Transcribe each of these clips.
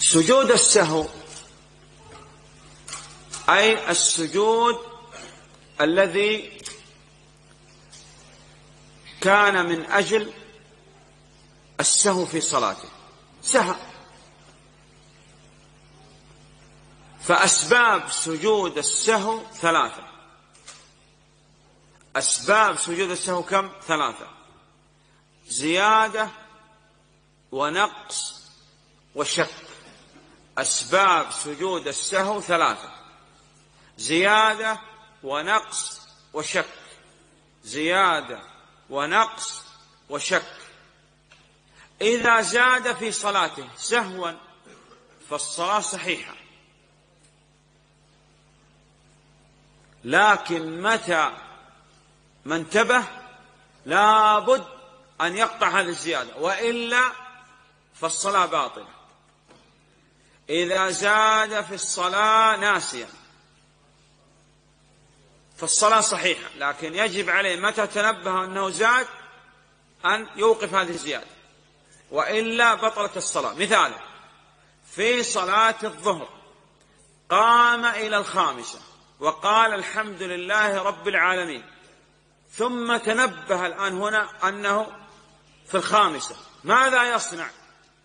سجود السهو. أي السجود الذي كان من أجل السهو في صلاته. سهى فأسباب سجود السهو ثلاثة. أسباب سجود السهو كم؟ ثلاثة. زيادة ونقص وشك أسباب سجود السهو ثلاثة زيادة ونقص وشك. زيادة ونقص وشك. إذا زاد في صلاته سهوا فالصلاة صحيحة. لكن متى ما انتبه لابد أن يقطع هذه الزيادة وإلا فالصلاة باطلة. إذا زاد في الصلاة ناسيا. فالصلاة صحيحة لكن يجب عليه متى تنبه أنه زاد؟ أن يوقف هذه الزيادة. وإلا بطلت الصلاة. مثال في صلاة الظهر قام إلى الخامسة وقال الحمد لله رب العالمين. ثم تنبه الآن هنا أنه في الخامسة. ماذا يصنع؟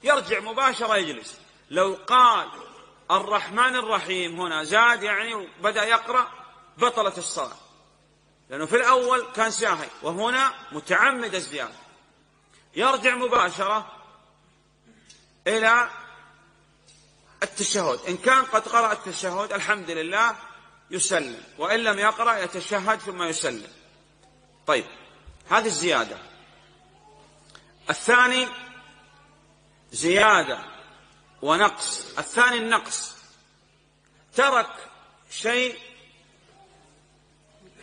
يرجع مباشرة يجلس. لو قال الرحمن الرحيم هنا زاد يعني وبدأ يقرأ بطلت الصلاة. لأنه في الأول كان ساهي وهنا متعمد الزيادة. يرجع مباشرة إلى التشهد. إن كان قد قرأ التشهد الحمد لله يسلم وإن لم يقرأ يتشهد ثم يسلم. طيب هذه الزيادة. الثاني زيادة. ونقص. الثاني النقص. ترك شيء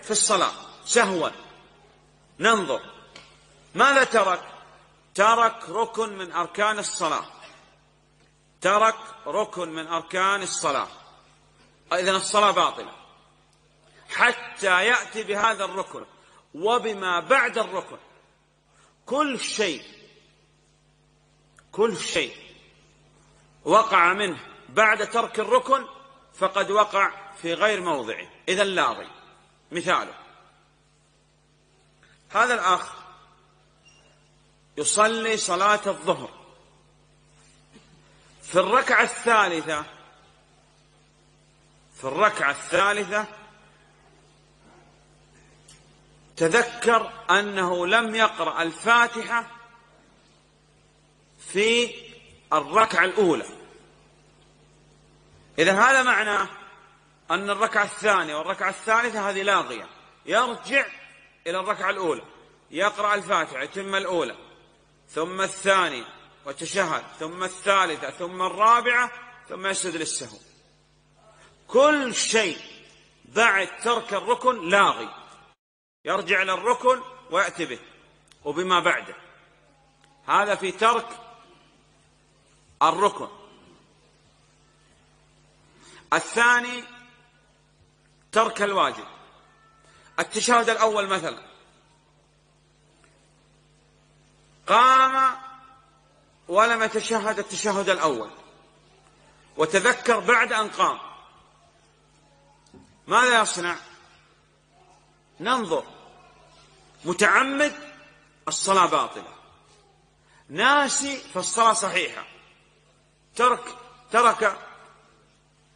في الصلاة. سهوا ننظر. ماذا ترك؟ ترك ركن من أركان الصلاة. ترك ركن من أركان الصلاة. إذن الصلاة باطلة. حتى يأتي بهذا الركن وبما بعد الركن. كل شيء. كل شيء. وقع منه بعد ترك الركن فقد وقع في غير موضعه. إذا لاغي مثاله. هذا الأخ يصلي صلاة الظهر. في الركعة الثالثة في الركعة الثالثة تذكر أنه لم يقرأ الفاتحة في الركعة الأولى. إذا هذا معناه أن الركعة الثانية والركعة الثالثة هذه لاغية يرجع إلى الركعة الأولى. يقرأ الفاتحة يتم الأولى. ثم الثانية وتشهد. ثم الثالثة ثم الرابعة ثم يسجد للسهو. كل شيء بعد ترك الركن لاغي يرجع إلى الركن ويأتي به. وبما بعده. هذا في ترك الركن. الثاني ترك الواجب. التشهد الأول مثلا. قام ولم يتشهد التشهد الأول. وتذكر بعد أن قام. ماذا يصنع؟ ننظر. متعمد الصلاة باطلة. ناسي فالصلاة صحيحة. ترك ترك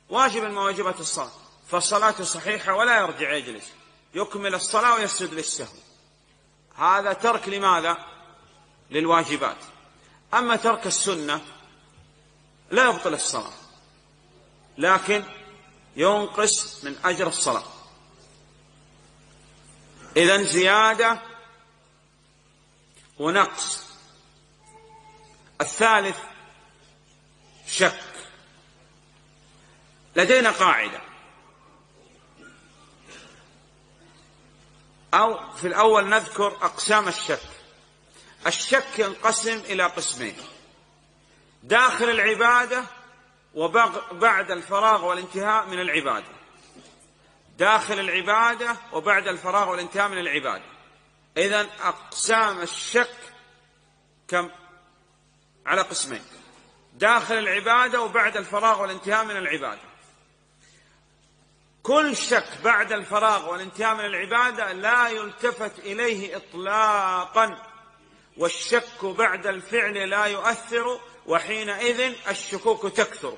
واجب من واجبات الصلاة فالصلاة صحيحة ولا يرجع يجلس يكمل الصلاة ويسجد للسهو. هذا ترك لماذا؟ للواجبات. أما ترك السنة لا يبطل الصلاة لكن ينقص من أجر الصلاة. إذا زيادة ونقص. الثالث شك. لدينا قاعدة. أو في الأول نذكر أقسام الشك. الشك ينقسم إلى قسمين. داخل العبادة وبعد الفراغ والانتهاء من العبادة. داخل العبادة وبعد الفراغ والانتهاء من العبادة. إذا أقسام الشك كم؟ على قسمين. داخل العبادة وبعد الفراغ والانتهاء من العبادة. كل شك بعد الفراغ والانتهاء من العبادة لا يلتفت إليه إطلاقا والشك بعد الفعل لا يؤثر وحينئذ الشكوك تكثر.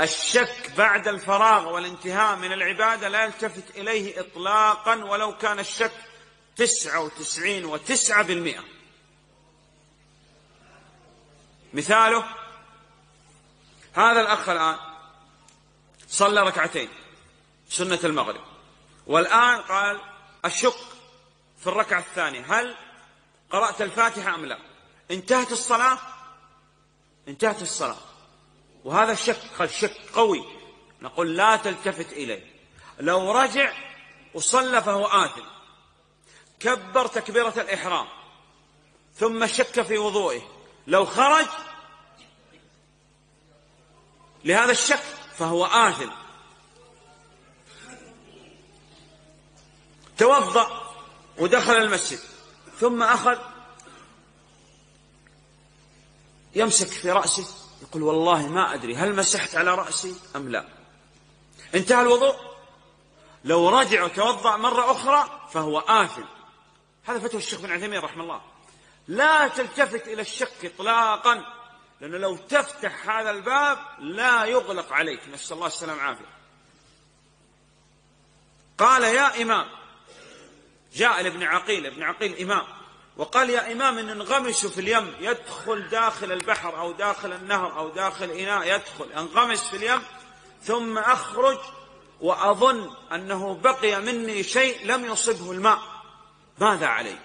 الشك بعد الفراغ والانتهاء من العبادة لا يلتفت إليه إطلاقا ولو كان الشك تسعة وتسعين وتسعة بالمئة. مثاله هذا الأخ الآن صلى ركعتين سنة المغرب. والآن قال أشك في الركعة الثانية هل قرأت الفاتحة أم لا؟ انتهت الصلاة؟ انتهت الصلاة. وهذا شك شك قوي. نقول لا تلتفت إليه. لو رجع وصلى فهو آثم. كبر تكبيرة الإحرام ثم شك في وضوئه. لو خرج لهذا الشك فهو آثم توضأ ودخل المسجد ثم أخذ يمسك في رأسه يقول والله ما أدري هل مسحت على رأسي أم لا. انتهى الوضوء. لو رجع وتوضأ مرة أخرى فهو آثم هذا فتوى الشيخ بن عثيمين رحمه الله. لا تلتفت إلى الشك إطلاقا. لأنه لو تفتح هذا الباب لا يغلق عليك. نسأل الله السلامة والعافية. قال يا إمام جاء لابن عقيل ابن عقيل إمام وقال يا إمام إن انغمس في اليم يدخل داخل البحر أو داخل النهر أو داخل إناء يدخل. انغمس في اليم ثم أخرج وأظن أنه بقي مني شيء لم يصبه الماء. ماذا علي؟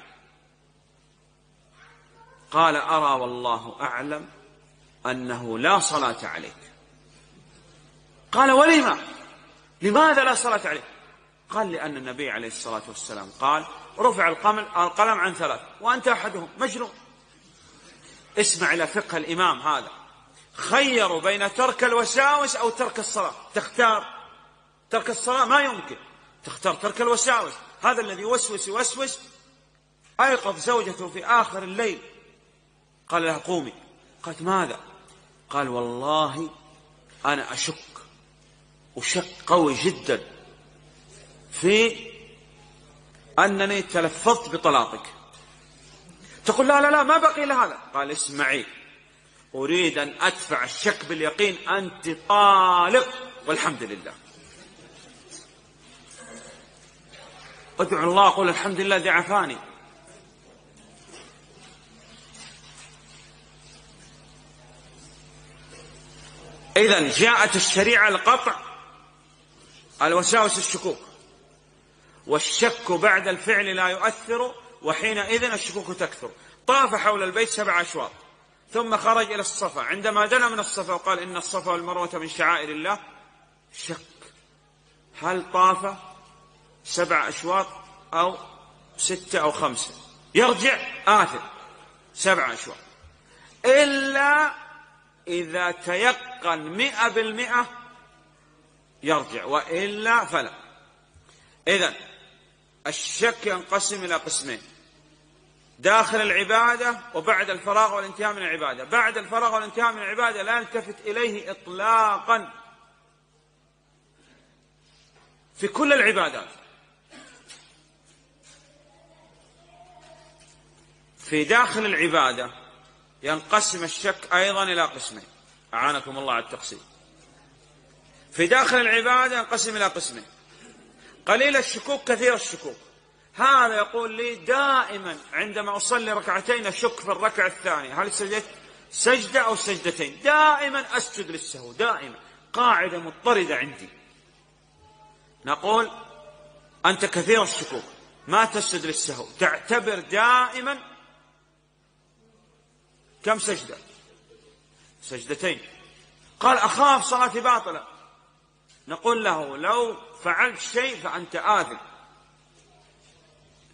قال أرى والله أعلم. أنه لا صلاة عليك. قال ولما؟ لماذا لا صلاة عليك؟ قال لأن النبي عليه الصلاة والسلام قال رفع القلم عن ثلاث وأنت أحدهم. مجنون. اسمع إلى فقه الإمام هذا. خيروا بين ترك الوساوس أو ترك الصلاة. تختار. ترك الصلاة ما يمكن. تختار ترك الوساوس. هذا الذي يوسوس يوسوس أيقظ زوجته في آخر الليل. قال لها قومي. قالت ماذا؟ قال والله أنا أشك وشك قوي جدا في أنني تلفظت بطلاقك. تقول لا لا لا ما بقي إلا هذا قال اسمعي أريد أن أدفع الشك باليقين أنت طالق والحمد لله. ادعو الله قول الحمد لله الذي عافاني إذا جاءت الشريعة القطع الوساوس الشكوك. والشك بعد الفعل لا يؤثر وحينئذ الشكوك تكثر. طاف حول البيت سبع أشواط ثم خرج إلى الصفا. عندما دنا من الصفا وقال إن الصفا والمروة من شعائر الله شك. هل طاف سبع أشواط أو ستة أو خمسة؟ يرجع آثر سبع أشواط. إلا إذا تيقن مئة بالمئة يرجع وإلا فلا. إذا الشك ينقسم إلى قسمين داخل العبادة وبعد الفراغ والانتهاء من العبادة. بعد الفراغ والانتهاء من العبادة لا نلتفت إليه إطلاقا في كل العبادات. في داخل العبادة ينقسم الشك أيضا إلى قسمين. أعانكم الله على التقسيم. في داخل العبادة ينقسم إلى قسمين. قليل الشكوك كثير الشكوك. هذا يقول لي دائما عندما أصلي ركعتين أشك في الركعة الثانية. هل سجدت؟ سجدة أو سجدتين. دائما أسجد للسهو دائما. قاعدة مضطردة عندي. نقول أنت كثير الشكوك. ما تسجد للسهو. تعتبر دائما كم سجدة؟ سجدتين. قال أخاف صلاتي باطلة. نقول له لو فعلت شيء فأنت آثم.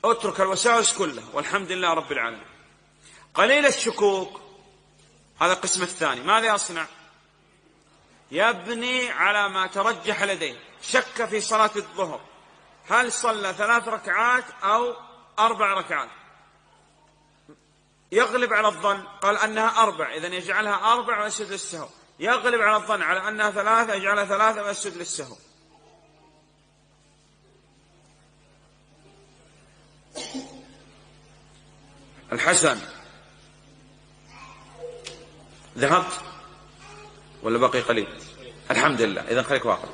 اترك الوساوس كلها والحمد لله رب العالمين. قليل الشكوك. هذا القسم الثاني. ماذا يصنع؟ يبني على ما ترجح لديه. شك في صلاة الظهر. هل صلى ثلاث ركعات أو أربع ركعات؟ يغلب على الظن قال أنها أربع إذا يجعلها أربع ويسجد للسهو. يغلب على الظن على أنها ثلاثة يجعلها ثلاثة ويسجد للسهو. الحسن. ذهبت ولا بقي قليل؟ الحمد لله. إذا خليك واقف.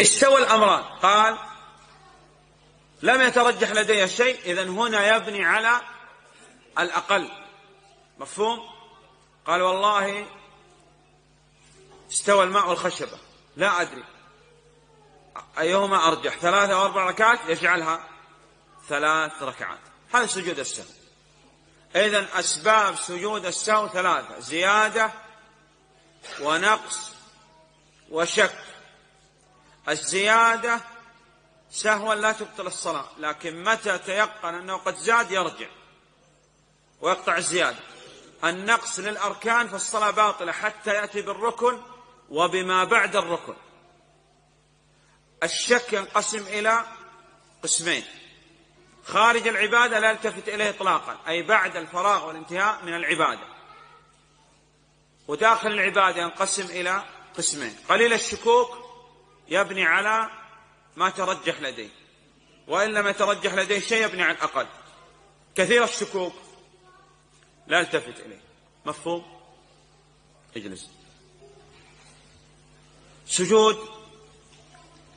استوى الأمران. قال لم يترجح لدي شيء إذا هنا يبني على الأقل. مفهوم؟ قال والله استوى الماء والخشبة. لا أدري. أيهما أرجح؟ ثلاثة أو أربع ركعات يجعلها ثلاث ركعات. هذا سجود السهو. إذا أسباب سجود السهو ثلاثة زيادة ونقص وشك. الزيادة سهوا لا تبطل الصلاة لكن متى تيقن أنه قد زاد؟ يرجع. ويقطع الزيادة. النقص للأركان فالصلاة باطلة حتى يأتي بالركن وبما بعد الركن. الشك ينقسم إلى قسمين. خارج العبادة لا يلتفت إليه إطلاقا أي بعد الفراغ والانتهاء من العبادة. وداخل العبادة ينقسم إلى قسمين. قليل الشكوك يبني على ما ترجح لديه. وإن لم يترجح لديه شيء يبني على الأقل. كثير الشكوك لا يلتفت إليه. مفهوم؟ اجلس. سجود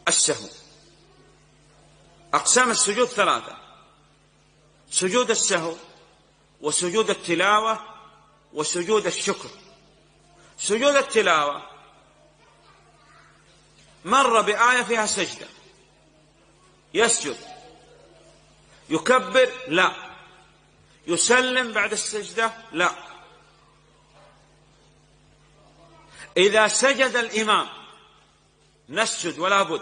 السهو. أقسام السجود ثلاثة. سجود السهو وسجود التلاوة وسجود الشكر. سجود التلاوة مر بآية فيها سجدة. يسجد. يكبر لا. يسلم بعد السجدة؟ لا. إذا سجد الإمام نسجد ولا بد.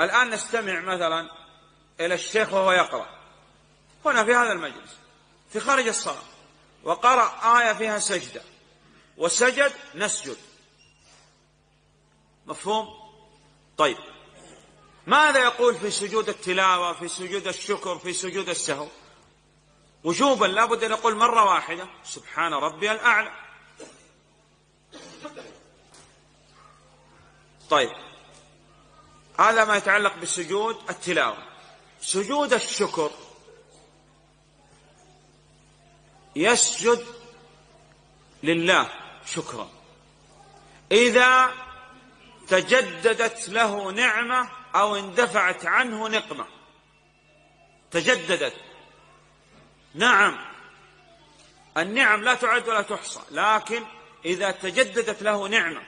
الآن نستمع مثلا إلى الشيخ وهو يقرأ. هنا في هذا المجلس في خارج الصلاة وقرأ آية فيها سجدة. وسجد نسجد. مفهوم؟ طيب. ماذا يقول في سجود التلاوة في سجود الشكر في سجود السهو؟ وجوبا لابد أن يقول مرة واحدة سبحان ربي الأعلى. طيب هذا ما يتعلق بسجود التلاوة. سجود الشكر يسجد لله شكرا. إذا تجددت له نعمة أو اندفعت عنه نقمة. تجددت. نعم. النعم لا تعد ولا تحصى لكن إذا تجددت له نعمة.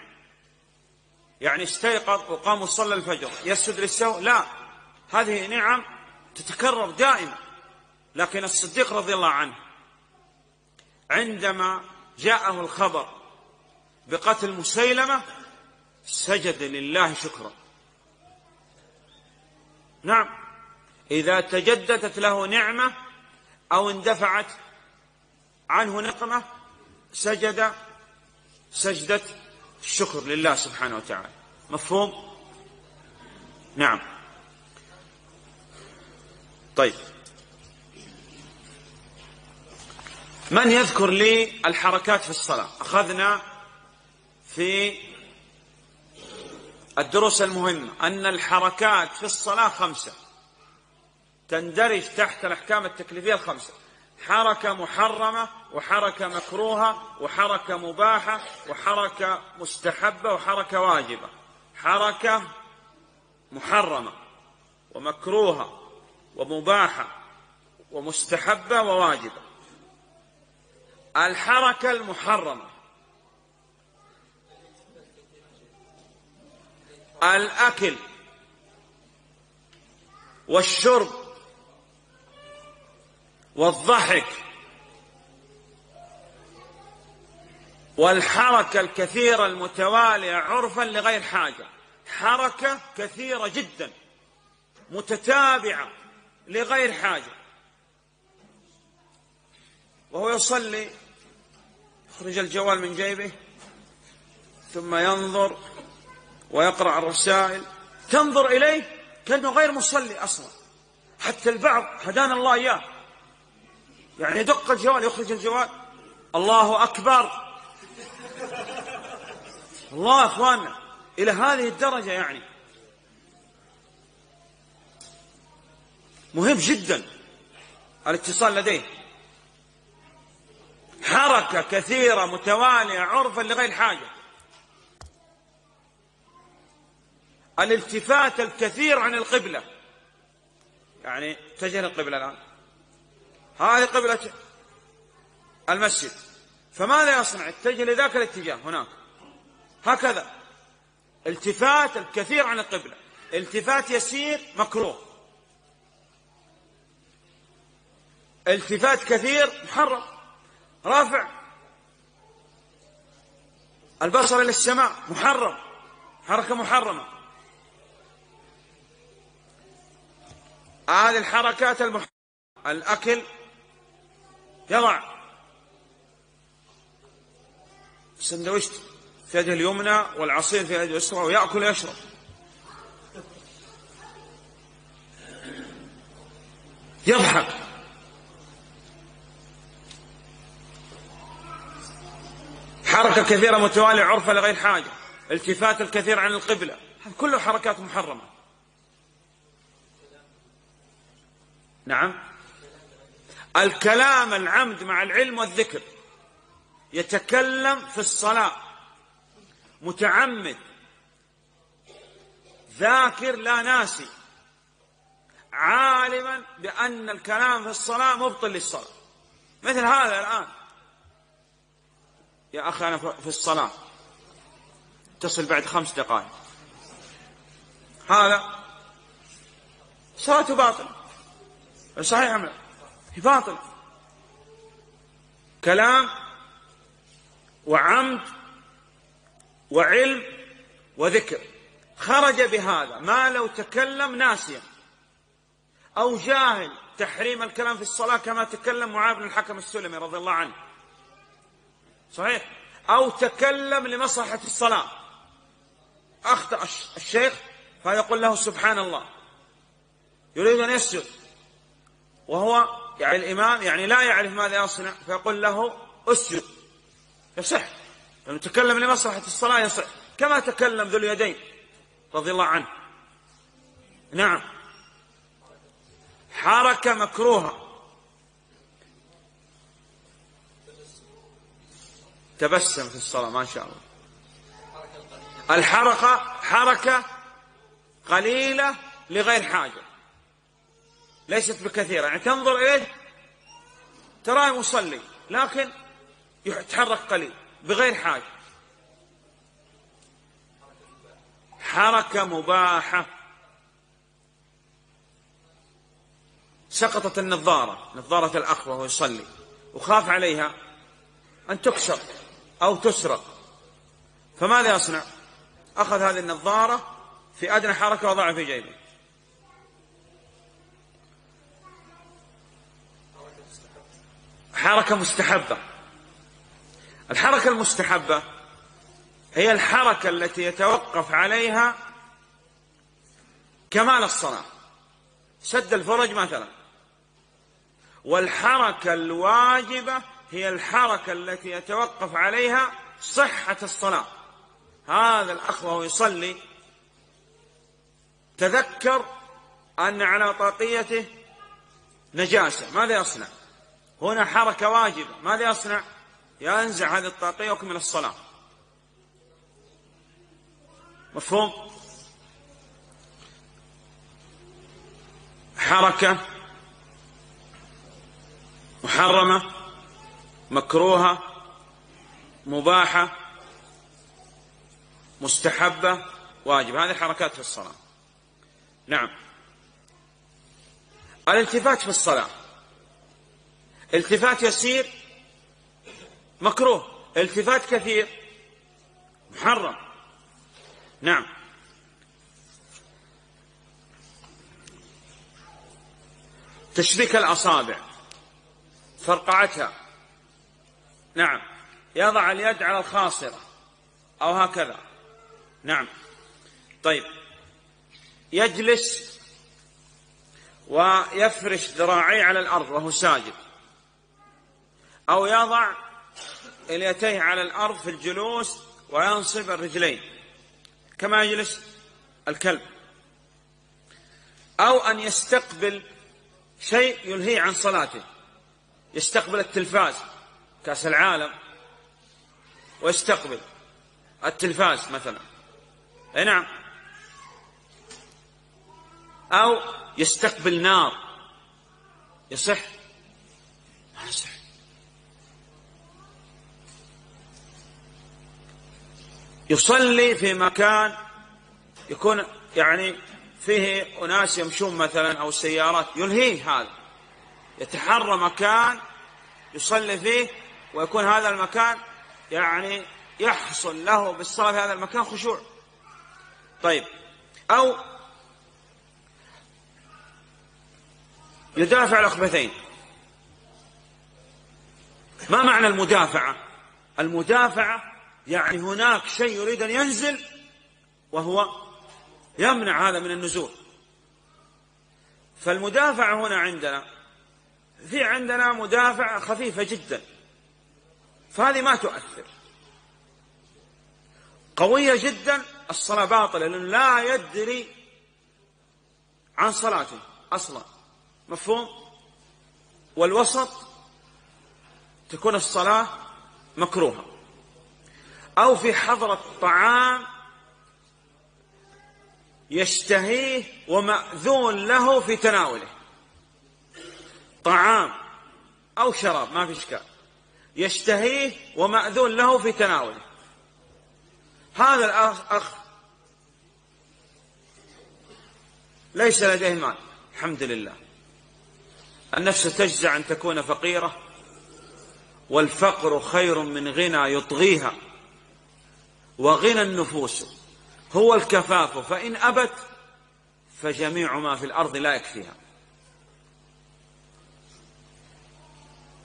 يعني استيقظ وقام وصلى الفجر يسجد للسهو لا. هذه نعم تتكرر دائما. لكن الصديق رضي الله عنه عندما جاءه الخبر بقتل مسيلمة سجد لله شكرا. نعم. إذا تجددت له نعمة أو اندفعت عنه نقمة سجد سجدة الشكر لله سبحانه وتعالى. مفهوم؟ نعم. طيب. من يذكر لي الحركات في الصلاة؟ أخذنا في الدروس المهمة أن الحركات في الصلاة خمسة. تندرج تحت الأحكام التكليفية الخمسة. حركة محرمة وحركة مكروهة وحركة مباحة وحركة مستحبة وحركة واجبة. حركة محرمة ومكروهة ومباحة ومستحبة وواجبة. الحركة المحرمة الأكل والشرب والضحك والحركة الكثيرة المتوالية عرفا لغير حاجة. حركة كثيرة جدا متتابعة لغير حاجة. وهو يصلي يخرج الجوال من جيبه ثم ينظر ويقرأ الرسائل تنظر إليه كأنه غير مصلي أصلا. حتى البعض هدانا الله إياه. يعني يدق الجوال يخرج الجوال. الله أكبر. الله أخواننا إلى هذه الدرجة يعني. مهم جدا الاتصال لديه. حركة كثيرة متوالية عرفا لغير حاجة. الالتفات الكثير عن القبلة. يعني اتجه للقبلة الآن. هذه قبلة المسجد. فماذا يصنع؟ اتجه لذاك الاتجاه هناك. هكذا. التفات الكثير عن القبلة. التفات يسير مكروه. التفات كثير محرم. رافع. البصر إلى السماء محرم. حركة محرمة. هذه الحركات المحرمة الأكل يضع سندويشت في يده اليمنى والعصير في يده اليسرى ويأكل ويشرب. يضحك. حركة كثيرة متوالية عرفة لغير حاجة. التفات الكثير عن القبلة. كله حركات محرمة. نعم. الكلام العمد مع العلم والذكر يتكلم في الصلاة. متعمد. ذاكر لا ناسي. عالما بأن الكلام في الصلاة مبطل للصلاة. مثل هذا الآن. يا أخي أنا في الصلاة. تصل بعد خمس دقائق. هذا صلاته باطل. صحيح أم لا؟ باطل. كلام وعمد وعلم وذكر. خرج بهذا ما لو تكلم ناسيا. أو جاهل. تحريم الكلام في الصلاة كما تكلم معاذ بن الحكم السلمي رضي الله عنه. صحيح. أو تكلم لمصلحة الصلاة. أخطأ الشيخ فيقول له سبحان الله. يريد أن يسجد. وهو يعني الإمام يعني لا يعرف ماذا يصنع فيقول له أسجد. يصح. لأنه تكلم لمصلحة الصلاة يصح. كما تكلم ذو اليدين رضي الله عنه. نعم. حركة مكروهة تبسم في الصلاة ما شاء الله. الحركة حركة قليلة لغير حاجة. ليست بكثيرة. يعني تنظر إليه تراه مصلي لكن يتحرك قليل بغير حاجة. حركة مباحة. سقطت النظارة نظارة الأخ وهو يصلي وخاف عليها أن تكسر أو تسرق. فماذا يصنع؟ أخذ هذه النظارة في أدنى حركة وضعها في جيبه. حركة مستحبة. الحركة المستحبة هي الحركة التي يتوقف عليها كمال الصلاة. سد الفرج مثلا. والحركة الواجبة هي الحركة التي يتوقف عليها صحة الصلاة. هذا الأخ وهو يصلي تذكر أن على طاقيته نجاسة. ماذا يصنع؟ هنا حركة واجبة. ماذا يصنع؟ ينزع هذه الطاقية ويكمل الصلاة. مفهوم؟ حركة محرمة مكروهة مباحة مستحبة واجب هذه حركات في الصلاة. نعم. الالتفات في الصلاة. التفات يسير مكروه. التفات كثير. محرم. نعم. تشبيك الأصابع. فرقعتها. نعم. يضع اليد على الخاصرة. أو هكذا. نعم. طيب. يجلس ويفرش ذراعيه على الأرض وهو ساجد. أو يضع اليتيه على الأرض في الجلوس وينصب الرجلين كما يجلس الكلب. أو أن يستقبل شيء يلهيه عن صلاته يستقبل التلفاز كأس العالم ويستقبل التلفاز مثلا. أي نعم. أو يستقبل نار يصح؟ ما يصح. يصلي في مكان يكون يعني فيه أناس يمشون مثلا أو سيارات يلهيه هذا. يتحرى مكان يصلي فيه ويكون هذا المكان يعني يحصل له بالصلاة في هذا المكان خشوع. طيب. أو يدافع الأخبثين ما معنى المدافعة؟ المدافعة يعني هناك شيء يريد أن ينزل وهو يمنع هذا من النزول. فالمدافعة هنا عندنا في عندنا مدافعة خفيفة جدا فهذه ما تؤثر. قوية جدا الصلاة باطلة لأنه لا يدري عن صلاته أصلا. مفهوم؟ والوسط تكون الصلاة مكروهة. أو في حضرة طعام يشتهيه ومأذون له في تناوله. طعام أو شراب ما في إشكال. يشتهيه ومأذون له في تناوله. هذا الأخ ليس لديه مال. الحمد لله. النفس تجزع أن تكون فقيرة والفقر خير من غنى يطغيها. وغنى النفوس هو الكفاف فإن أبت فجميع ما في الأرض لا يكفيها.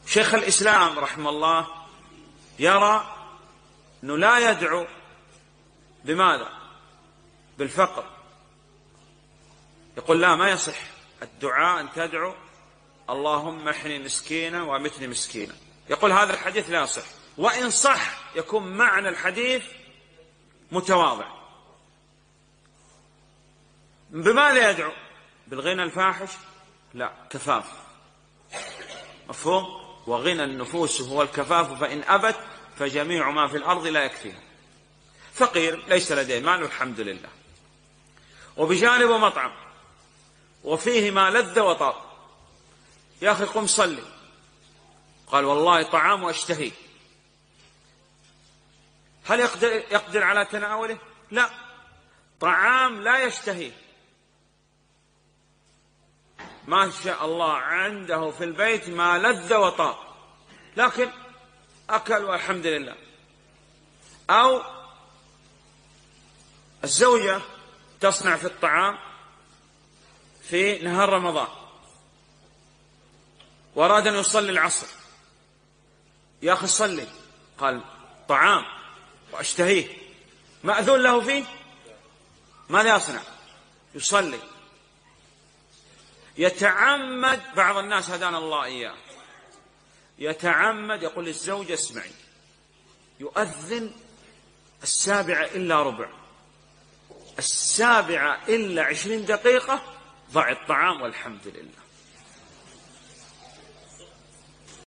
شيخ الإسلام رحمه الله يرى أنه لا يدعو بماذا؟ بالفقر. يقول لا ما يصح. الدعاء أن تدعو اللهم احني مسكينا وامتني مسكينا. يقول هذا الحديث لا يصح. وإن صح يكون معنى الحديث متواضع. بماذا يدعو؟ بالغنى الفاحش؟ لا كفاف. مفهوم؟ وغنى النفوس هو الكفاف فإن أبت فجميع ما في الأرض لا يكفيها. فقير ليس لديه مال والحمد لله. وبجانبه مطعم وفيه ما لذ وطاب. يا أخي قم صلي. قال والله طعام واشتهيه هل يقدر, يقدر على تناوله؟ لا. طعام لا يشتهيه ما شاء الله عنده في البيت ما لذ وطاب. لكن أكل والحمد لله. أو الزوجة تصنع في الطعام في نهار رمضان. وأراد أن يصلي العصر. يا أخي صلي. قال طعام. وأشتهيه. مأذون له فيه؟ ماذا يصنع؟ يصلي. يتعمد بعض الناس هدانا الله إياه. يتعمد يقول للزوجة اسمعي. يؤذن السابعة إلا ربع. السابعة إلا عشرين دقيقة ضع الطعام والحمد لله.